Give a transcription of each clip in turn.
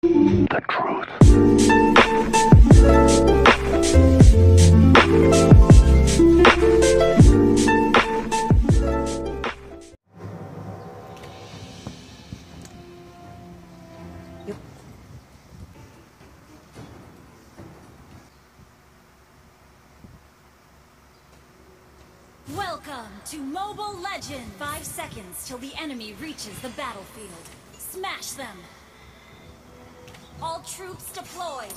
The truth. Welcome to Mobile Legend! Five seconds till the enemy reaches the battlefield. Smash them! All troops deployed!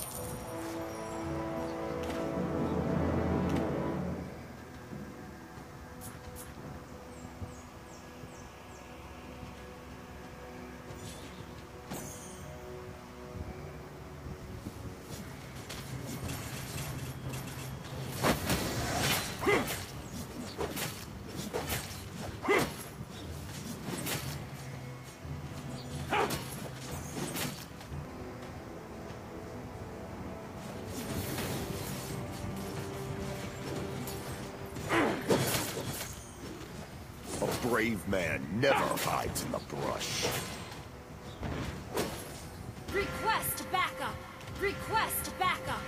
Brave man never hides in the brush. Request backup! Request backup!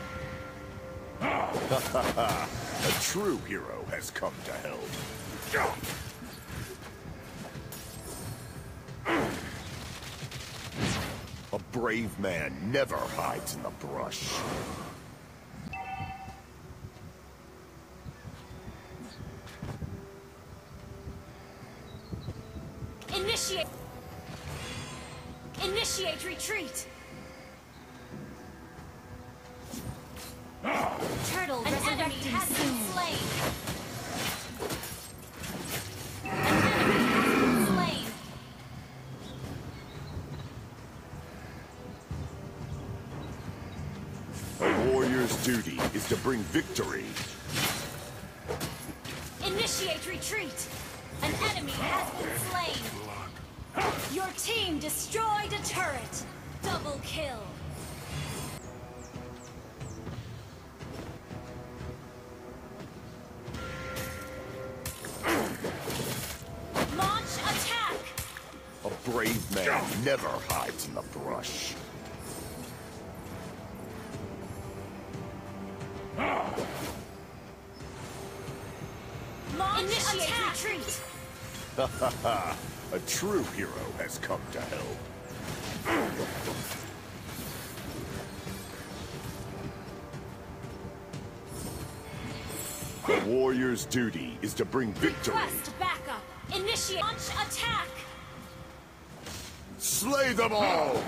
A true hero has come to help. A brave man never hides in the brush. Initiate! Initiate retreat! Turtle An enemy has been slain! An enemy has been slain! A warrior's duty is to bring victory. Initiate retreat! An enemy has been slain! Your team destroyed a turret! Double kill! Launch attack! A brave man never hides in the brush. Launch Initiate attack! retreat! A true hero has come to help. A warrior's duty is to bring victory. Request backup! Initiate launch attack! Slay them all!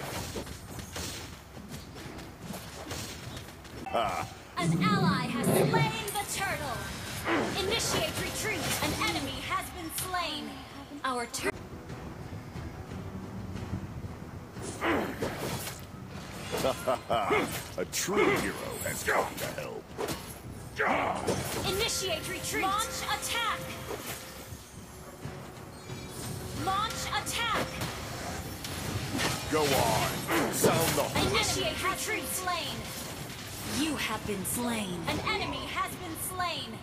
An ally has slain the turtle! Initiate retreat! An enemy been slain! Our turtle... A true hero has come to help. Initiate retreat! Launch attack! Launch attack! Go on. Sound the horn. Initiate retreat! Slain! You have been slain. An enemy has been slain.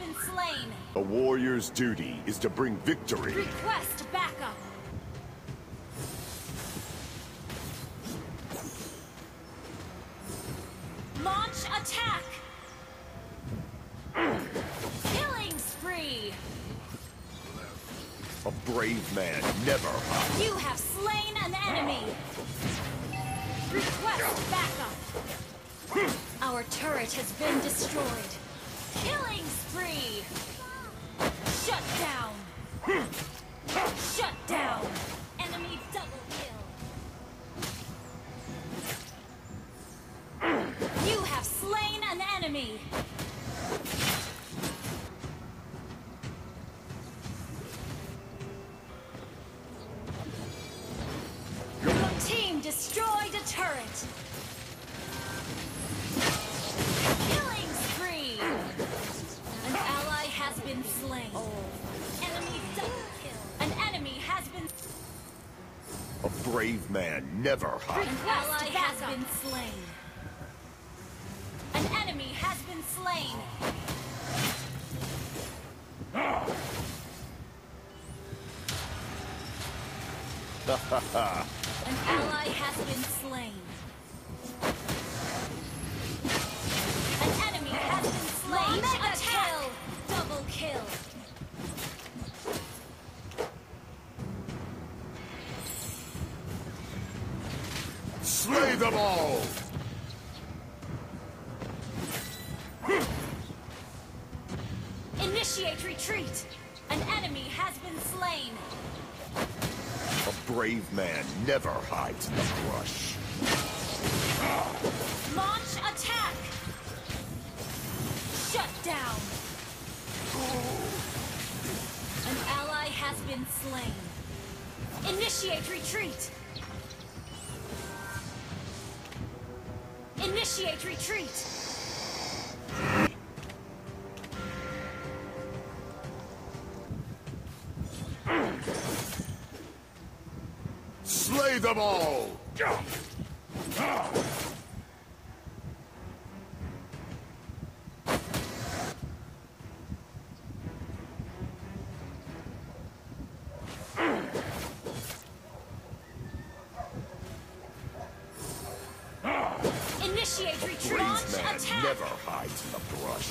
Been slain. A warrior's duty is to bring victory. Request backup. Launch attack. Killing spree. A brave man never. You have slain an enemy. Request backup. Our turret has been destroyed. Killing spree. Shut down. Shut down. Enemy double kill. You have slain an enemy. Your team destroyed a turret. A brave man never hides. An ally has been slain. An enemy has been slain. An ally has been slain. An enemy has been slain. Slay! Initiate retreat. An enemy has been slain. A brave man never hides in the brush. Launch attack. Shut down. An ally has been slain. Initiate retreat. Initiate retreat. Slay them all! Initiate A brave Launch man attack. never hides in the brush.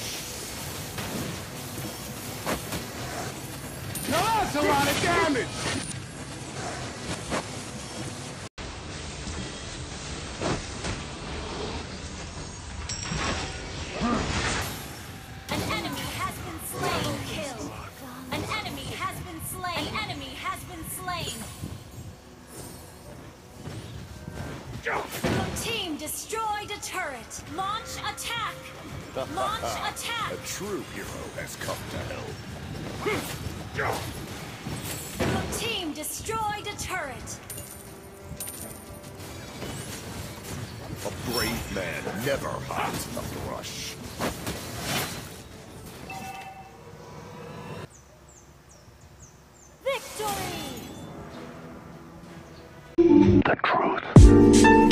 Now that's a lot of damage! Your team destroyed a turret. Launch attack. Launch attack. A true hero has come to help. Your team destroyed a turret. A brave man never hides in the brush. Victory! The truth.